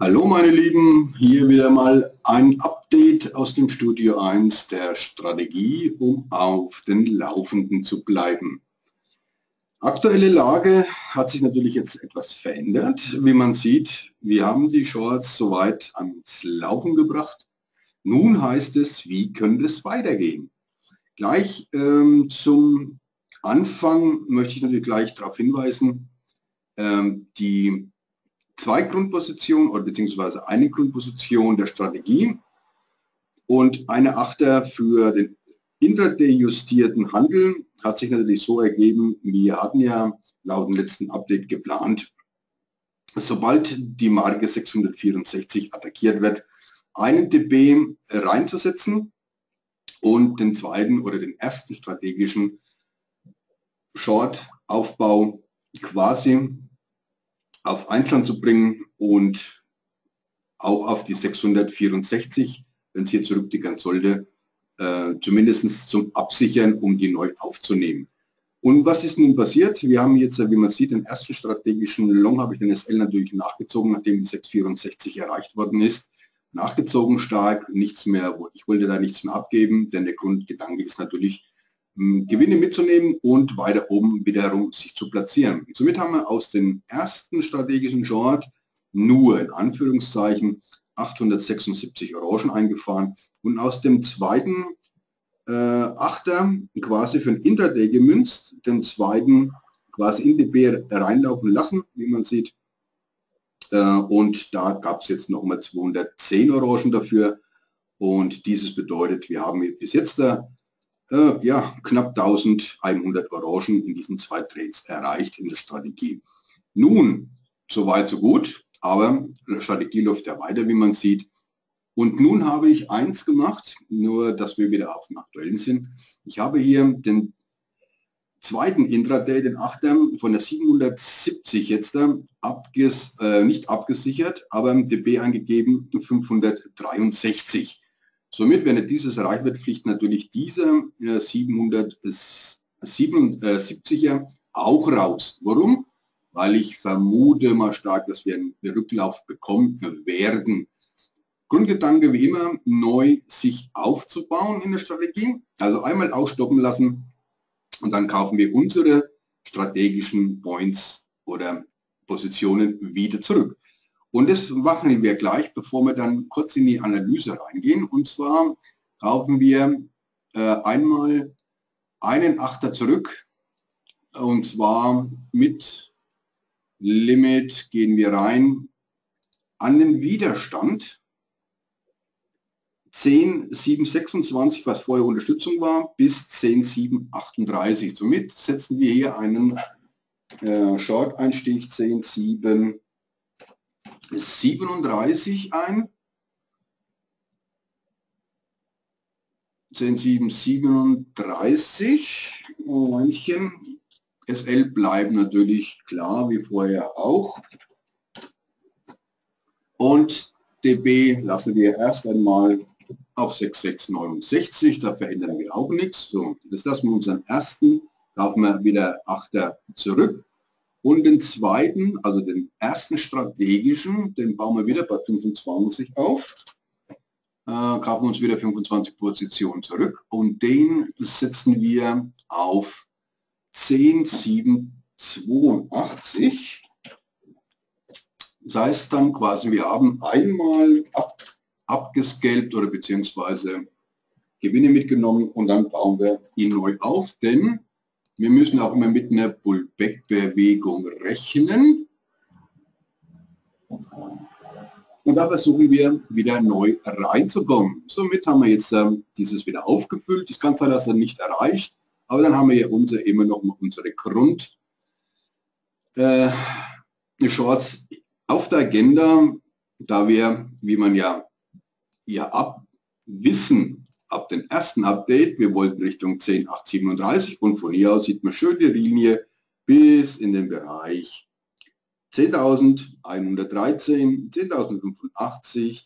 Hallo meine Lieben, hier wieder mal ein Update aus dem Studio 1 der Strategie, um auf den Laufenden zu bleiben. Aktuelle Lage hat sich natürlich jetzt etwas verändert. Wie man sieht, wir haben die Shorts soweit ans Laufen gebracht. Nun heißt es, wie könnte es weitergehen? Gleich ähm, zum Anfang möchte ich natürlich gleich darauf hinweisen, ähm, die zwei Grundpositionen oder beziehungsweise eine Grundposition der Strategie und eine Achter für den intraday justierten Handel hat sich natürlich so ergeben, wir hatten ja laut dem letzten Update geplant, sobald die Marke 664 attackiert wird, einen DB reinzusetzen und den zweiten oder den ersten strategischen Short-Aufbau quasi auf Einstand zu bringen und auch auf die 664, wenn es hier zurückdickern sollte, äh, zumindest zum Absichern, um die neu aufzunehmen. Und was ist nun passiert? Wir haben jetzt, wie man sieht, den ersten strategischen Long habe ich den SL natürlich nachgezogen, nachdem die 664 erreicht worden ist. Nachgezogen stark, nichts mehr, ich wollte da nichts mehr abgeben, denn der Grundgedanke ist natürlich, Gewinne mitzunehmen und weiter oben wiederum sich zu platzieren. Somit haben wir aus dem ersten strategischen Short nur in Anführungszeichen 876 Orangen eingefahren und aus dem zweiten äh, Achter quasi für ein Intraday gemünzt, den zweiten quasi in die Bär reinlaufen lassen, wie man sieht. Äh, und da gab es jetzt nochmal 210 Orangen dafür. Und dieses bedeutet, wir haben bis jetzt da äh, ja, knapp 1100 Orangen in diesen zwei Trades erreicht in der Strategie. Nun, so weit, so gut, aber die Strategie läuft ja weiter, wie man sieht. Und nun habe ich eins gemacht, nur dass wir wieder auf dem aktuellen sind. Ich habe hier den zweiten Intraday, den 8. von der 770 jetzt abges, äh, nicht abgesichert, aber im DB angegeben 563. Somit, wenn dieses erreicht wird, fliegt natürlich dieser äh, 777er auch raus. Warum? Weil ich vermute mal stark, dass wir einen Rücklauf bekommen werden. Grundgedanke wie immer, neu sich aufzubauen in der Strategie. Also einmal ausstoppen lassen und dann kaufen wir unsere strategischen Points oder Positionen wieder zurück. Und das machen wir gleich, bevor wir dann kurz in die Analyse reingehen. Und zwar kaufen wir äh, einmal einen Achter zurück. Und zwar mit Limit gehen wir rein an den Widerstand 10,726, was vorher Unterstützung war, bis 10,738. Somit setzen wir hier einen äh, Short-Einstieg 10,7 37 ein. 10737. Momentchen. SL bleibt natürlich klar, wie vorher auch. Und DB lassen wir erst einmal auf 6669, da verändern wir auch nichts. So, das lassen wir unseren ersten, laufen wir wieder Achter zurück. Und den zweiten, also den ersten strategischen, den bauen wir wieder bei 25 auf. Äh, kaufen uns wieder 25 Positionen zurück und den setzen wir auf 10,782. Das heißt dann quasi, wir haben einmal ab, abgescalpt oder beziehungsweise Gewinne mitgenommen und dann bauen wir ihn neu auf, denn wir müssen auch immer mit einer Pullback-Bewegung rechnen. Und da versuchen wir wieder neu reinzukommen. Somit haben wir jetzt ähm, dieses wieder aufgefüllt. Das Ganze hat also nicht erreicht. Aber dann haben wir hier unser, immer noch unsere Grund äh, Shorts auf der Agenda, da wir, wie man ja hier ab wissen, ab dem ersten Update, wir wollten Richtung 10.837 und von hier aus sieht man schön die Linie bis in den Bereich 10.113, 10.085,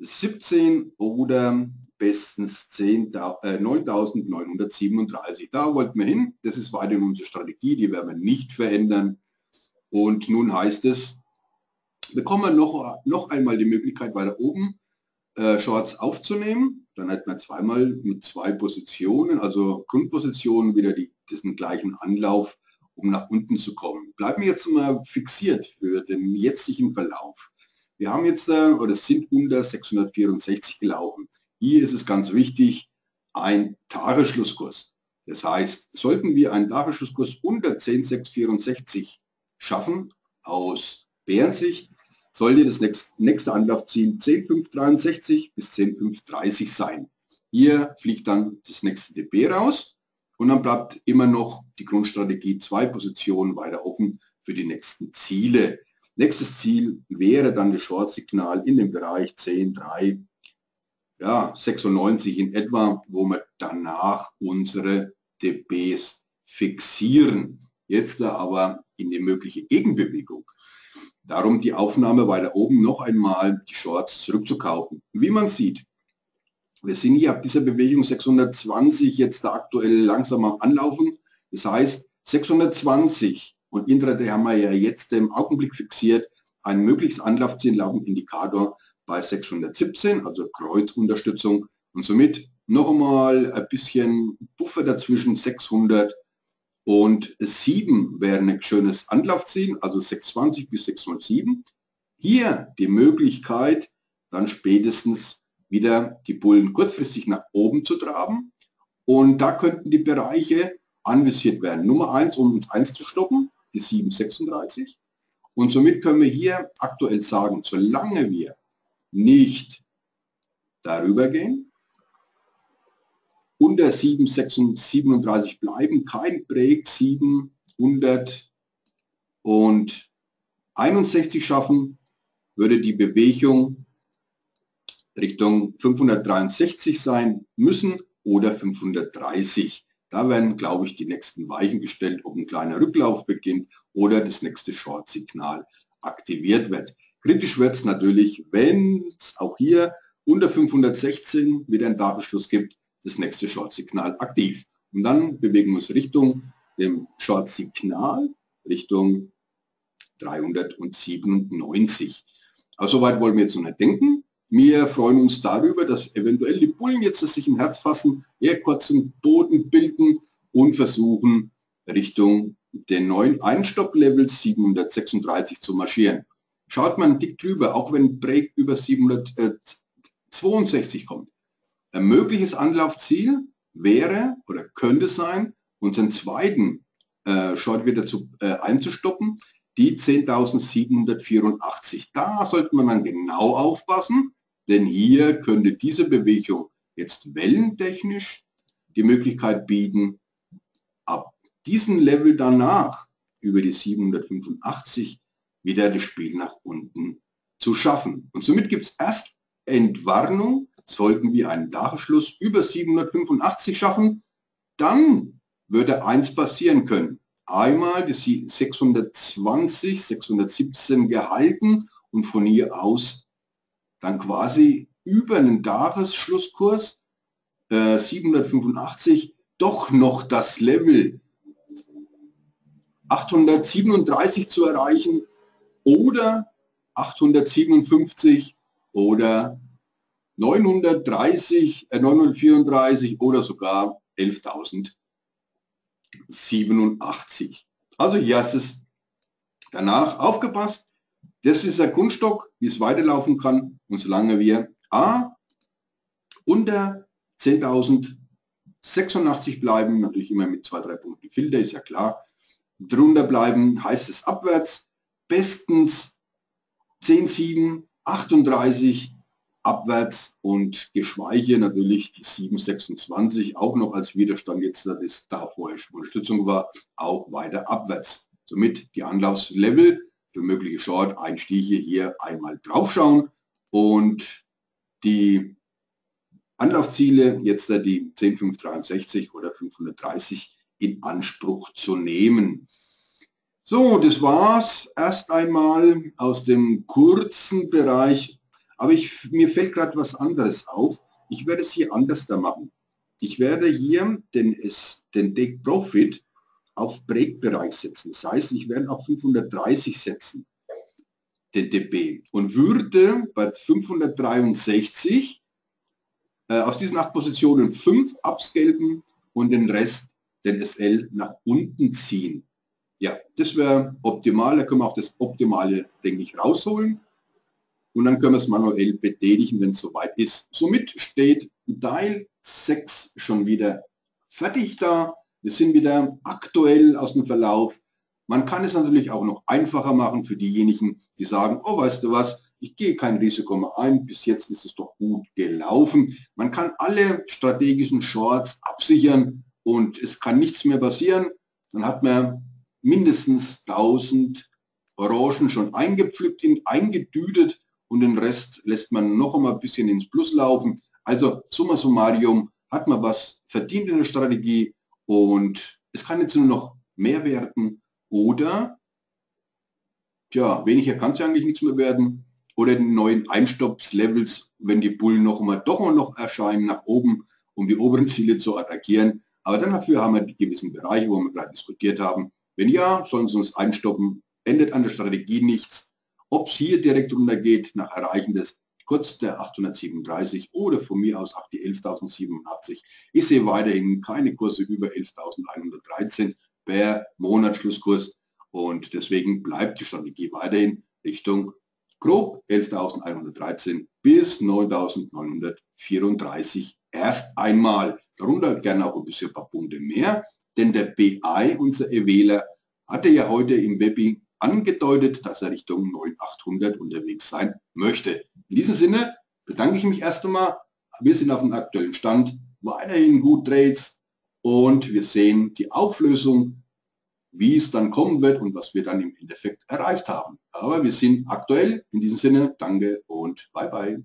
10.017 oder bestens 10, äh, 9.937. Da wollten wir hin. Das ist weiterhin unsere Strategie, die werden wir nicht verändern. Und nun heißt es, bekommen wir noch, noch einmal die Möglichkeit weiter oben äh, Shorts aufzunehmen. Dann hätten wir zweimal mit zwei Positionen, also Grundpositionen wieder die, diesen gleichen Anlauf, um nach unten zu kommen. Bleiben wir jetzt mal fixiert für den jetzigen Verlauf. Wir haben jetzt, äh, oder sind unter 664 gelaufen. Hier ist es ganz wichtig, ein Tagesschlusskurs. Das heißt, sollten wir einen Tagesschlusskurs unter 10,664 schaffen, aus Bärensicht, sollte das nächste Anlaufziel 10,563 bis 10,530 sein. Hier fliegt dann das nächste DB raus und dann bleibt immer noch die Grundstrategie zwei Positionen weiter offen für die nächsten Ziele. Nächstes Ziel wäre dann das Short-Signal in dem Bereich 10,3, ja, 96 in etwa, wo wir danach unsere DBs fixieren. Jetzt aber in die mögliche Gegenbewegung. Darum die Aufnahme weiter oben noch einmal die Shorts zurückzukaufen. Wie man sieht, wir sind hier ab dieser Bewegung 620 jetzt da aktuell langsam am Anlaufen. Das heißt 620 und Intraday haben wir ja jetzt im Augenblick fixiert, ein mögliches Anlaufziel laufen Indikator bei 617, also Kreuzunterstützung und somit noch einmal ein bisschen Buffer dazwischen 600 und 7 wäre ein schönes Anlaufziel, also 620 bis 607. Hier die Möglichkeit, dann spätestens wieder die Bullen kurzfristig nach oben zu traben. Und da könnten die Bereiche anvisiert werden. Nummer 1, um uns 1 zu stoppen, die 736. Und somit können wir hier aktuell sagen, solange wir nicht darüber gehen, unter 737 bleiben, kein Break 761 schaffen, würde die Bewegung Richtung 563 sein müssen oder 530. Da werden, glaube ich, die nächsten Weichen gestellt, ob ein kleiner Rücklauf beginnt oder das nächste Short-Signal aktiviert wird. Kritisch wird es natürlich, wenn es auch hier unter 516 wieder einen Tagesschluss gibt, das nächste Short-Signal aktiv. Und dann bewegen wir uns Richtung dem Short-Signal, Richtung 397. Also soweit wollen wir jetzt noch nicht denken. Wir freuen uns darüber, dass eventuell die Bullen jetzt sich ein Herz fassen, eher kurzen Boden bilden und versuchen, Richtung den neuen Einstopp-Level 736 zu marschieren. Schaut man dick drüber, auch wenn Break über 762 kommt, ein mögliches Anlaufziel wäre oder könnte sein, unseren zweiten äh, Short wieder zu, äh, einzustoppen, die 10.784. Da sollte man dann genau aufpassen, denn hier könnte diese Bewegung jetzt wellentechnisch die Möglichkeit bieten, ab diesem Level danach über die 785 wieder das Spiel nach unten zu schaffen. Und somit gibt es erst Entwarnung sollten wir einen Tagesschluss über 785 schaffen, dann würde eins passieren können. Einmal die 620, 617 gehalten und von hier aus dann quasi über einen Tagesschlusskurs äh, 785 doch noch das Level 837 zu erreichen oder 857 oder 930, äh, 934 oder sogar 11.087. Also hier ist es danach aufgepasst. Das ist der Grundstock, wie es weiterlaufen kann. Und solange wir A unter 10.086 bleiben, natürlich immer mit zwei, drei Punkten Filter, ist ja klar. Drunter bleiben heißt es abwärts. Bestens 10,7, 38, abwärts und geschweige natürlich die 726 auch noch als Widerstand jetzt, das davor Unterstützung war, auch weiter abwärts. Somit die Anlaufslevel für mögliche Short-Einstiege hier einmal draufschauen und die Anlaufziele, jetzt die 10563 oder 530 in Anspruch zu nehmen. So, das war's erst einmal aus dem kurzen Bereich aber ich, mir fällt gerade was anderes auf. Ich werde es hier anders da machen. Ich werde hier den, den Take Profit auf Break-Bereich setzen. Das heißt, ich werde auf 530 setzen. den DB und würde bei 563 äh, aus diesen acht Positionen fünf abscalten und den Rest, den SL, nach unten ziehen. Ja, das wäre optimal. Da können wir auch das Optimale, denke ich, rausholen. Und dann können wir es manuell betätigen, wenn es soweit ist. Somit steht Teil 6 schon wieder fertig da. Wir sind wieder aktuell aus dem Verlauf. Man kann es natürlich auch noch einfacher machen für diejenigen, die sagen, oh, weißt du was, ich gehe kein Risiko mehr ein, bis jetzt ist es doch gut gelaufen. Man kann alle strategischen Shorts absichern und es kann nichts mehr passieren. Dann hat man mindestens 1000 Orangen schon eingepflückt, eingedüdet und den Rest lässt man noch einmal ein bisschen ins Plus laufen. Also summa summarum hat man was verdient in der Strategie und es kann jetzt nur noch mehr werden oder tja, weniger kann es ja eigentlich nichts mehr werden oder den neuen Einstoppslevels, wenn die Bullen noch einmal doch noch erscheinen nach oben, um die oberen Ziele zu attackieren. Aber dann dafür haben wir die gewissen Bereiche, wo wir gerade diskutiert haben. Wenn ja, sollen sie uns einstoppen, endet an der Strategie nichts. Ob es hier direkt runtergeht nach Erreichen des kurz der 837 oder von mir aus auch die 11.087. Ich sehe weiterhin keine Kurse über 11.113 per Monatsschlusskurs und deswegen bleibt die Strategie weiterhin Richtung grob 11.113 bis 9.934 erst einmal. Darunter gerne auch ein bisschen ein paar Punkte mehr, denn der BI, unser Ewähler, hatte ja heute im Webi angedeutet, dass er Richtung 9800 unterwegs sein möchte. In diesem Sinne bedanke ich mich erst einmal. Wir sind auf dem aktuellen Stand. Weiterhin gut Trades und wir sehen die Auflösung, wie es dann kommen wird und was wir dann im Endeffekt erreicht haben. Aber wir sind aktuell. In diesem Sinne, danke und bye bye.